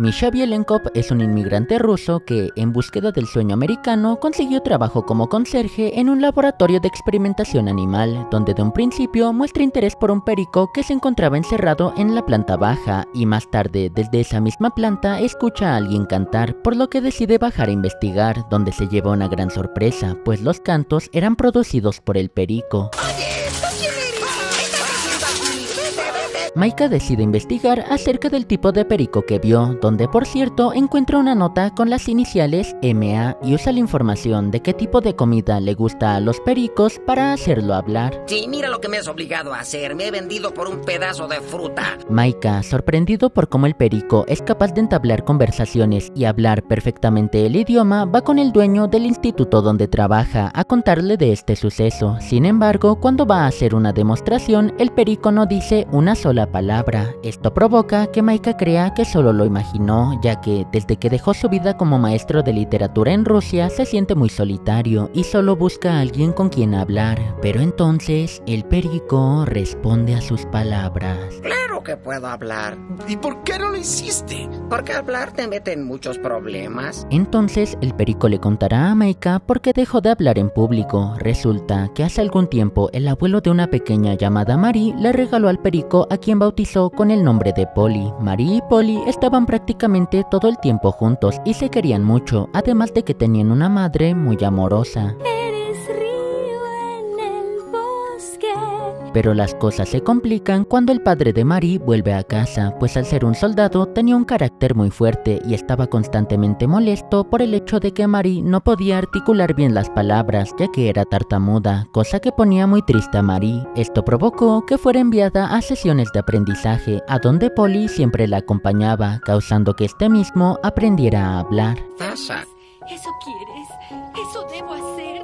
Misha Bielenkov es un inmigrante ruso que, en búsqueda del sueño americano, consiguió trabajo como conserje en un laboratorio de experimentación animal, donde de un principio muestra interés por un perico que se encontraba encerrado en la planta baja y más tarde, desde esa misma planta, escucha a alguien cantar, por lo que decide bajar a investigar, donde se lleva una gran sorpresa, pues los cantos eran producidos por el perico. Maika decide investigar acerca del tipo de perico que vio, donde por cierto encuentra una nota con las iniciales MA y usa la información de qué tipo de comida le gusta a los pericos para hacerlo hablar. Sí, mira lo que me has obligado a hacer, me he vendido por un pedazo de fruta. Maika, sorprendido por cómo el perico es capaz de entablar conversaciones y hablar perfectamente el idioma, va con el dueño del instituto donde trabaja a contarle de este suceso. Sin embargo, cuando va a hacer una demostración, el perico no dice una sola palabra. Esto provoca que Maika crea que solo lo imaginó, ya que desde que dejó su vida como maestro de literatura en Rusia se siente muy solitario y solo busca a alguien con quien hablar. Pero entonces el perico responde a sus palabras. Que puedo hablar. ¿Y por qué no lo hiciste? Porque hablar te mete en muchos problemas. Entonces el perico le contará a Maika por qué dejó de hablar en público. Resulta que hace algún tiempo el abuelo de una pequeña llamada Marie le regaló al perico a quien bautizó con el nombre de Polly. Marie y Polly estaban prácticamente todo el tiempo juntos y se querían mucho, además de que tenían una madre muy amorosa. Pero las cosas se complican cuando el padre de Marie vuelve a casa, pues al ser un soldado tenía un carácter muy fuerte y estaba constantemente molesto por el hecho de que Marie no podía articular bien las palabras ya que era tartamuda, cosa que ponía muy triste a Marie. Esto provocó que fuera enviada a sesiones de aprendizaje, a donde Polly siempre la acompañaba, causando que este mismo aprendiera a hablar. ¿Eso quieres? ¿Eso debo hacer?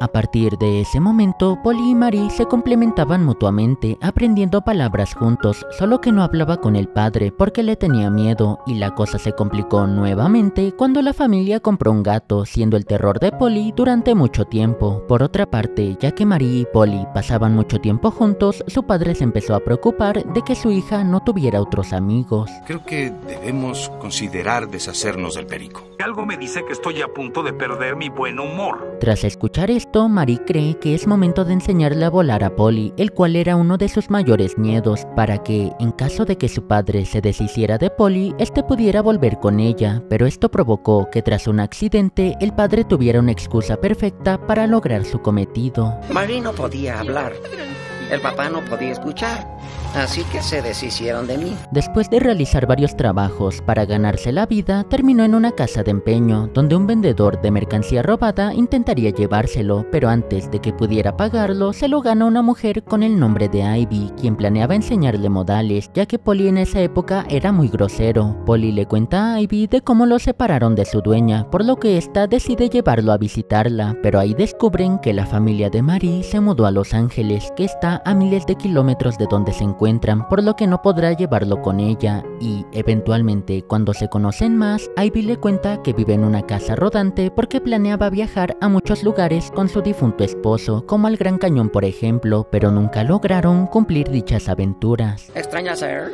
A partir de ese momento, Polly y Marie se complementaban mutuamente, aprendiendo palabras juntos, solo que no hablaba con el padre porque le tenía miedo, y la cosa se complicó nuevamente cuando la familia compró un gato, siendo el terror de Polly durante mucho tiempo. Por otra parte, ya que Marie y Polly pasaban mucho tiempo juntos, su padre se empezó a preocupar de que su hija no tuviera otros amigos. Creo que debemos considerar deshacernos del perico. Algo me dice que estoy a punto de perder mi buen humor. Tras escuchar esto, Marie cree que es momento de enseñarle a volar a Polly, el cual era uno de sus mayores miedos, para que, en caso de que su padre se deshiciera de Polly, este pudiera volver con ella, pero esto provocó que tras un accidente, el padre tuviera una excusa perfecta para lograr su cometido. Marie no podía hablar. El papá no podía escuchar, así que se deshicieron de mí. Después de realizar varios trabajos para ganarse la vida, terminó en una casa de empeño, donde un vendedor de mercancía robada intentaría llevárselo, pero antes de que pudiera pagarlo, se lo gana una mujer con el nombre de Ivy, quien planeaba enseñarle modales, ya que Polly en esa época era muy grosero. Polly le cuenta a Ivy de cómo lo separaron de su dueña, por lo que ésta decide llevarlo a visitarla, pero ahí descubren que la familia de Marie se mudó a Los Ángeles, que está a miles de kilómetros de donde se encuentran, por lo que no podrá llevarlo con ella, y eventualmente cuando se conocen más, Ivy le cuenta que vive en una casa rodante porque planeaba viajar a muchos lugares con su difunto esposo, como al Gran Cañón por ejemplo, pero nunca lograron cumplir dichas aventuras. ¿Extrañas a?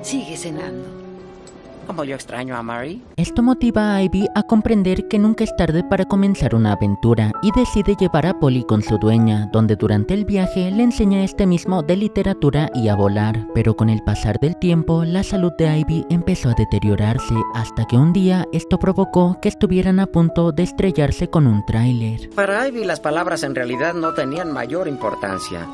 Sigue cenando. Como yo extraño a Marie. Esto motiva a Ivy a comprender que nunca es tarde para comenzar una aventura y decide llevar a Polly con su dueña, donde durante el viaje le enseña este mismo de literatura y a volar, pero con el pasar del tiempo la salud de Ivy empezó a deteriorarse hasta que un día esto provocó que estuvieran a punto de estrellarse con un tráiler. Para Ivy las palabras en realidad no tenían mayor importancia.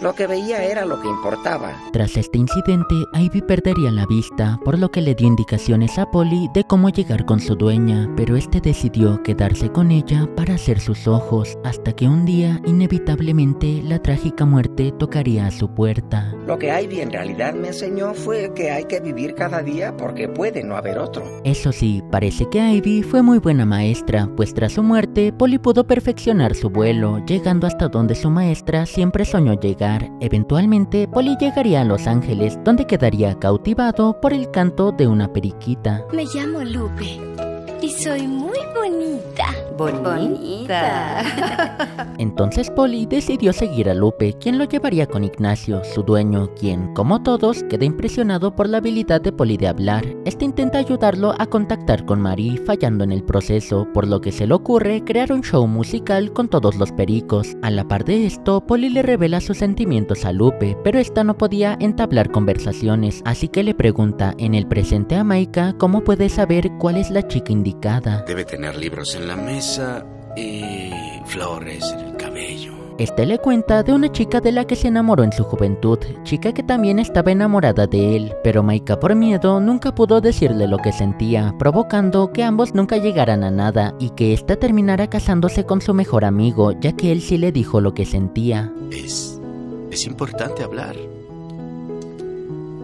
Lo que veía era lo que importaba. Tras este incidente, Ivy perdería la vista, por lo que le dio indicaciones a Polly de cómo llegar con su dueña, pero este decidió quedarse con ella para hacer sus ojos, hasta que un día, inevitablemente, la trágica muerte tocaría a su puerta. Lo que Ivy en realidad me enseñó fue que hay que vivir cada día porque puede no haber otro. Eso sí, parece que Ivy fue muy buena maestra, pues tras su muerte, Polly pudo perfeccionar su vuelo, llegando hasta donde su maestra siempre soñó llegar. Eventualmente, Polly llegaría a Los Ángeles, donde quedaría cautivado por el canto de una periquita. Me llamo Lupe. Y soy muy bonita. Bonita. Entonces Polly decidió seguir a Lupe, quien lo llevaría con Ignacio, su dueño, quien, como todos, queda impresionado por la habilidad de Polly de hablar. Este intenta ayudarlo a contactar con Marie, fallando en el proceso, por lo que se le ocurre crear un show musical con todos los pericos. A la par de esto, Polly le revela sus sentimientos a Lupe, pero esta no podía entablar conversaciones, así que le pregunta en el presente a Maika cómo puede saber cuál es la chica indicada. Debe tener libros en la mesa y flores en el cabello. Este le cuenta de una chica de la que se enamoró en su juventud, chica que también estaba enamorada de él, pero Maika por miedo nunca pudo decirle lo que sentía, provocando que ambos nunca llegaran a nada y que ésta terminara casándose con su mejor amigo, ya que él sí le dijo lo que sentía. Es. es importante hablar.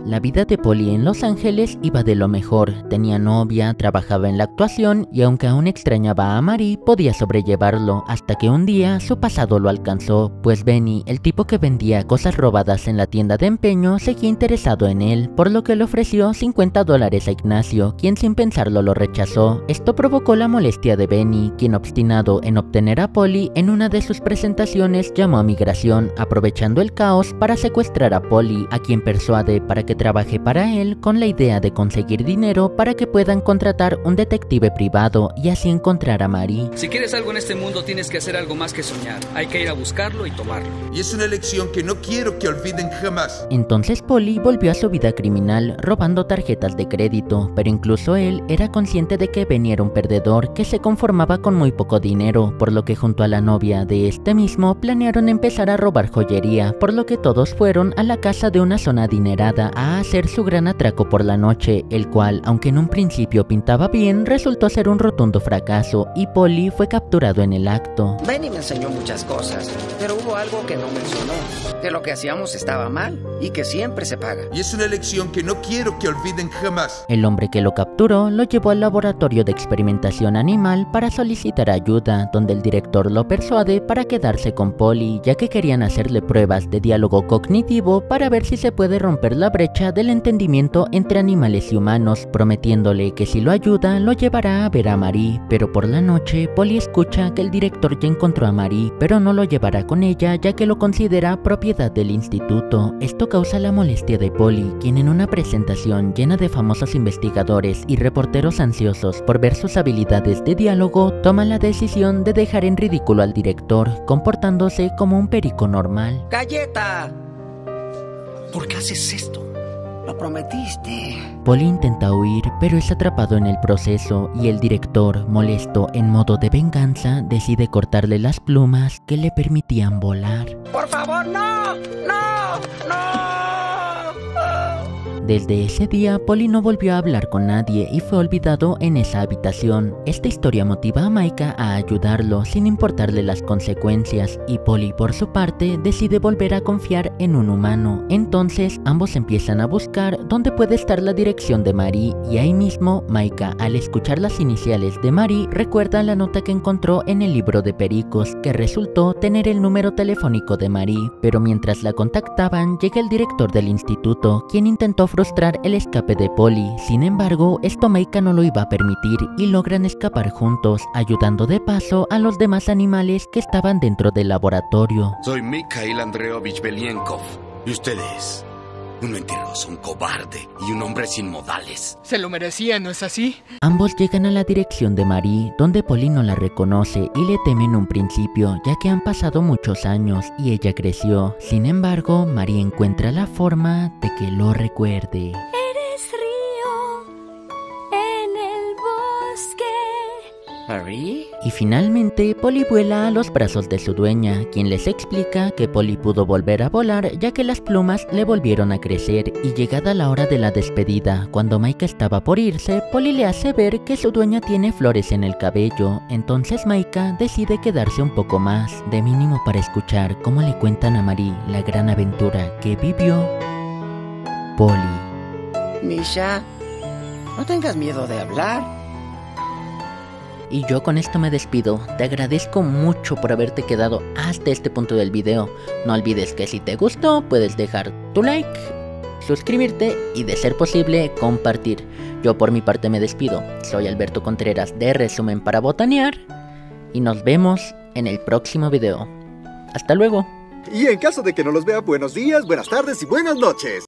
La vida de Polly en Los Ángeles iba de lo mejor, tenía novia, trabajaba en la actuación y aunque aún extrañaba a Marie, podía sobrellevarlo, hasta que un día su pasado lo alcanzó, pues Benny, el tipo que vendía cosas robadas en la tienda de empeño, seguía interesado en él, por lo que le ofreció 50 dólares a Ignacio, quien sin pensarlo lo rechazó. Esto provocó la molestia de Benny, quien obstinado en obtener a Polly en una de sus presentaciones llamó a migración, aprovechando el caos para secuestrar a Polly, a quien persuade para que trabaje para él con la idea de conseguir dinero para que puedan contratar un detective privado y así encontrar a Marie. Si quieres algo en este mundo tienes que hacer algo más que soñar. Hay que ir a buscarlo y tomarlo. Y es una elección que no quiero que olviden jamás. Entonces Polly volvió a su vida criminal robando tarjetas de crédito, pero incluso él era consciente de que Benny era un perdedor que se conformaba con muy poco dinero, por lo que junto a la novia de este mismo planearon empezar a robar joyería, por lo que todos fueron a la casa de una zona adinerada a hacer su gran atraco por la noche, el cual, aunque en un principio pintaba bien, resultó ser un rotundo fracaso y Polly fue capturado en el acto. Benny me enseñó muchas cosas, pero hubo algo que no mencionó, que lo que hacíamos estaba mal y que siempre se paga. Y es una elección que no quiero que olviden jamás. El hombre que lo capturó lo llevó al laboratorio de experimentación animal para solicitar ayuda, donde el director lo persuade para quedarse con Polly, ya que querían hacerle pruebas de diálogo cognitivo para ver si se puede romper la brecha del entendimiento entre animales y humanos, prometiéndole que si lo ayuda lo llevará a ver a Marie, pero por la noche Polly escucha que el director ya encontró a Marie, pero no lo llevará con ella ya que lo considera propiedad del instituto. Esto causa la molestia de Polly, quien en una presentación llena de famosos investigadores y reporteros ansiosos por ver sus habilidades de diálogo, toma la decisión de dejar en ridículo al director, comportándose como un perico normal. ¡Galleta! ¿Por qué haces esto? Lo prometiste. Polly intenta huir, pero es atrapado en el proceso y el director, molesto en modo de venganza, decide cortarle las plumas que le permitían volar. ¡Por favor! ¡No! Desde ese día, Polly no volvió a hablar con nadie y fue olvidado en esa habitación. Esta historia motiva a Maika a ayudarlo sin importarle las consecuencias y Polly por su parte decide volver a confiar en un humano. Entonces ambos empiezan a buscar dónde puede estar la dirección de Marie y ahí mismo Maika al escuchar las iniciales de Marie recuerda la nota que encontró en el libro de Pericos que resultó tener el número telefónico de Marie, pero mientras la contactaban llega el director del instituto quien intentó frustrar el escape de Polly. Sin embargo, esto Maika no lo iba a permitir y logran escapar juntos, ayudando de paso a los demás animales que estaban dentro del laboratorio. Soy Mikhail Andreovich Belienkov. ¿Y ustedes? Un mentiroso, un cobarde y un hombre sin modales. Se lo merecía, ¿no es así? Ambos llegan a la dirección de Marie, donde Polly no la reconoce y le teme en un principio, ya que han pasado muchos años y ella creció. Sin embargo, Marie encuentra la forma de que lo recuerde. Eres ¿Marie? Y finalmente, Polly vuela a los brazos de su dueña, quien les explica que Polly pudo volver a volar ya que las plumas le volvieron a crecer y llegada la hora de la despedida, cuando Maika estaba por irse, Polly le hace ver que su dueña tiene flores en el cabello, entonces Maika decide quedarse un poco más, de mínimo para escuchar cómo le cuentan a Marie la gran aventura que vivió Polly. Misha, no tengas miedo de hablar. Y yo con esto me despido, te agradezco mucho por haberte quedado hasta este punto del video. No olvides que si te gustó puedes dejar tu like, suscribirte y de ser posible compartir. Yo por mi parte me despido. Soy Alberto Contreras de Resumen para Botanear y nos vemos en el próximo video. Hasta luego. Y en caso de que no los vea, buenos días, buenas tardes y buenas noches.